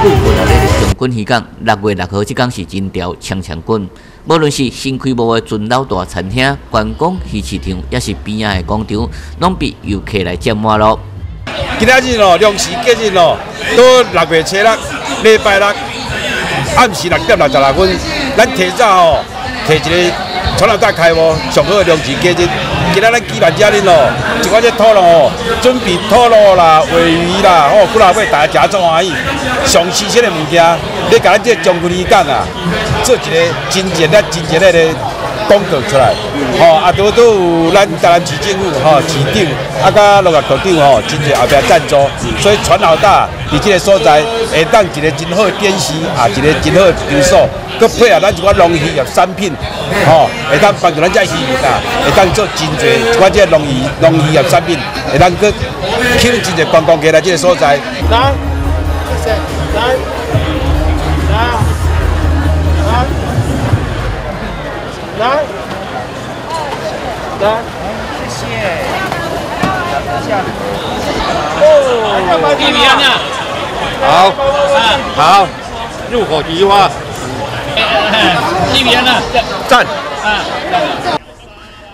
久过来咧将军渔港，六月六号即天是真条长长滚。无论是新开幕的尊老大餐厅、观光鱼市场，也是边仔的广场，拢被游客来占满咯。今仔日咯，两时节日咯，到六月七日礼拜六暗时六点六十六分，咱提早哦，提一个传老大开幕上好的两时节日。今仔咱举办遮日咯，一款这土路哦，准备土路啦、尾鱼啦，哦，骨老尾大家食足欢喜。上新鲜的物件，你甲咱这将军渔港啊，做一个真正的、真正的广告出来。吼，啊，拄拄有咱台南市政府吼市长，啊，甲陆业局长吼，真侪后壁赞助，所以船老大伫即个所在会当一个真好的电视，啊，一个真好的场所，佮配合咱一款农渔业产品，吼，会当帮助咱遮渔民啊，会当做真侪一款即个农渔农渔业产品，会当佮吸引真侪观光客来即个所在。来，谢谢，来，来，谢谢。哦，一米啊，好，好，入伙菊花。一米啊，赞。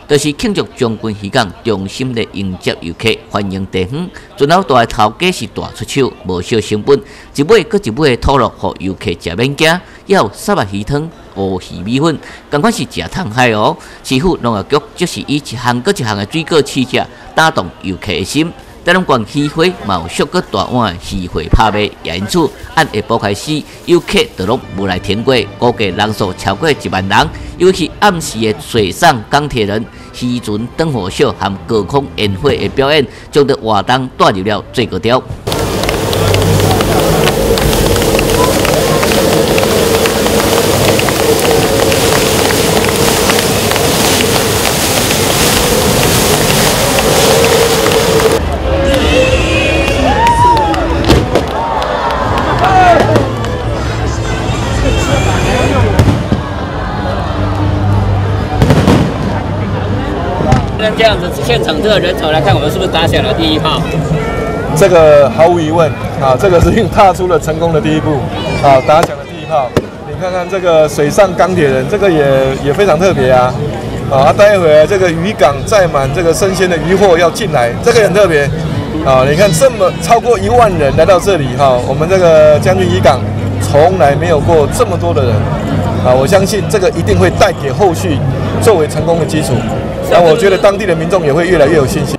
就是庆祝将军渔港重心的迎接游客，欢迎地方。尊老大的头家是大出手，无少成本，一尾搁一尾的套路，互游客食免惊。要沙白鱼汤、乌鱼米粉，同款是食汤海哦。师傅农业局就是以一项搁一项的水果起价，打动游客的心。在龙观鱼会毛熟个大碗的鱼会拍卖，也因此按下晡开始，游客就拢无来停过，估计人数超过一万人。尤其暗时的水上钢铁人、渔船灯火秀和高空烟火的表演，将得活动带入了最高潮。这样子，现场这个人潮来看，我们是不是打响了第一炮？这个毫无疑问啊，这个是 踏出了成功的第一步啊，打响了第一炮。看看这个水上钢铁人，这个也也非常特别啊啊！待会这个渔港载满这个生鲜的渔货要进来，这个很特别啊！你看这么超过一万人来到这里哈，我们这个将军渔港从来没有过这么多的人啊！我相信这个一定会带给后续作为成功的基础。那我觉得当地的民众也会越来越有信心。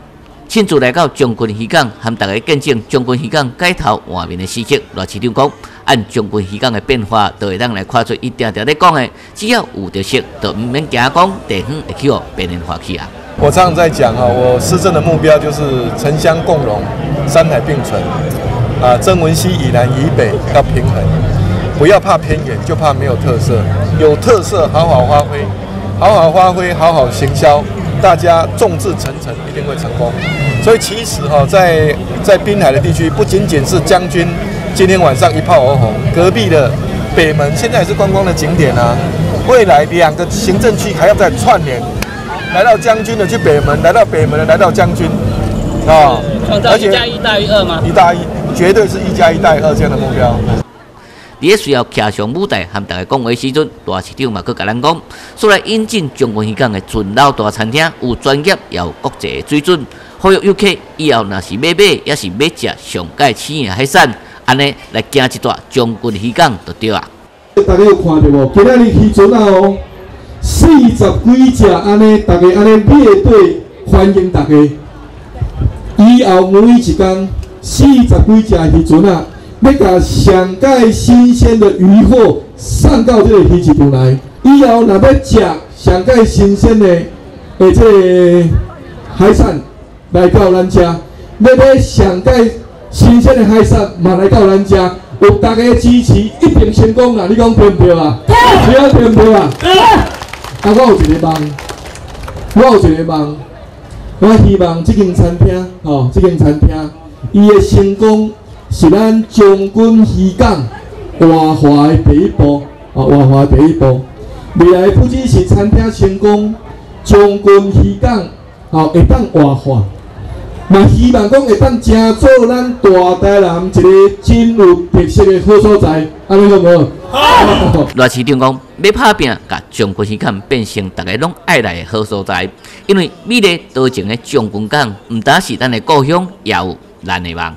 亲自来到将军渔港，和大家见证将军渔港街头外面的事迹。罗市长讲，按将军渔港的变化，都会当来看出一点点在讲的。只要有特色，就唔免惊讲地方会去哦变人化去啊。我常常在讲哈，我施政的目标就是城乡共荣、山海并存啊。曾文溪以南以北要平衡，不要怕偏远，就怕没有特色。有特色，好好发挥。好好发挥，好好行销，大家众志成城，一定会成功。所以其实哈，在在滨海的地区，不仅仅是将军今天晚上一炮而红，隔壁的北门现在也是观光的景点啊。未来两个行政区还要再串联，来到将军的去北门，来到北门的来到将军，啊，创造一加一大于二吗？一大一，绝对是一加一大于二这样的目标。伫需要骑上舞台，和大家讲话时阵，大市长嘛佮甲咱讲，所来引进将军香港的尊老大餐厅，有专业也有国际的水准，呼吁游客以后若是买买，也是买食上界鲜的海产，安尼来行一段将军渔港就对啊。大家有看到无？今仔日渔船啊哦，四十几只安尼，大家安尼列队欢迎大家。以后每一天四十几只渔船啊。要甲上界新鲜的鱼货送到这个鱼市场来，以后若要食上界新鲜的诶这个海产来到咱遮，要买上界新鲜的海产嘛来到咱遮，有大家支持一定成功啦！你讲对不对啊？对，对不对啊？啊，我有一个梦，我有一个梦，我希望这间餐厅，吼，这间餐厅，伊的成功。是咱将军渔港活化的第一步，啊，活化第一步。未来不只是餐厅成功，将军渔港，啊，会当活化，嘛希望讲会当成做咱大台南一个真有特色的好所在，安尼好无？好。赖市长讲，要拍拼，甲将军渔港变成大家拢爱来的好所在，因为美丽多情的将军港，毋单是咱的故乡，也有咱的梦。